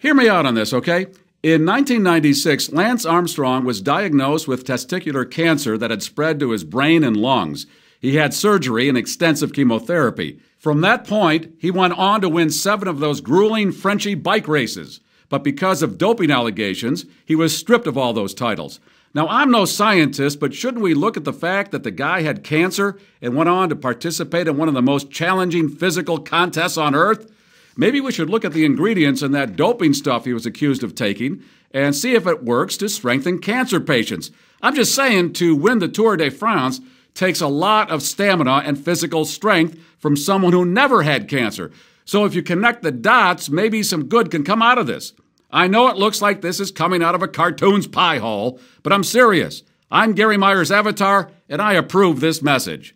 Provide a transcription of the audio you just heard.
Hear me out on this, okay? In 1996, Lance Armstrong was diagnosed with testicular cancer that had spread to his brain and lungs. He had surgery and extensive chemotherapy. From that point, he went on to win seven of those grueling Frenchy bike races. But because of doping allegations, he was stripped of all those titles. Now, I'm no scientist, but shouldn't we look at the fact that the guy had cancer and went on to participate in one of the most challenging physical contests on earth? Maybe we should look at the ingredients in that doping stuff he was accused of taking and see if it works to strengthen cancer patients. I'm just saying, to win the Tour de France takes a lot of stamina and physical strength from someone who never had cancer. So if you connect the dots, maybe some good can come out of this. I know it looks like this is coming out of a cartoon's pie hole, but I'm serious. I'm Garry Meier's avatar, and I approve this message.